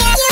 yeah, yeah.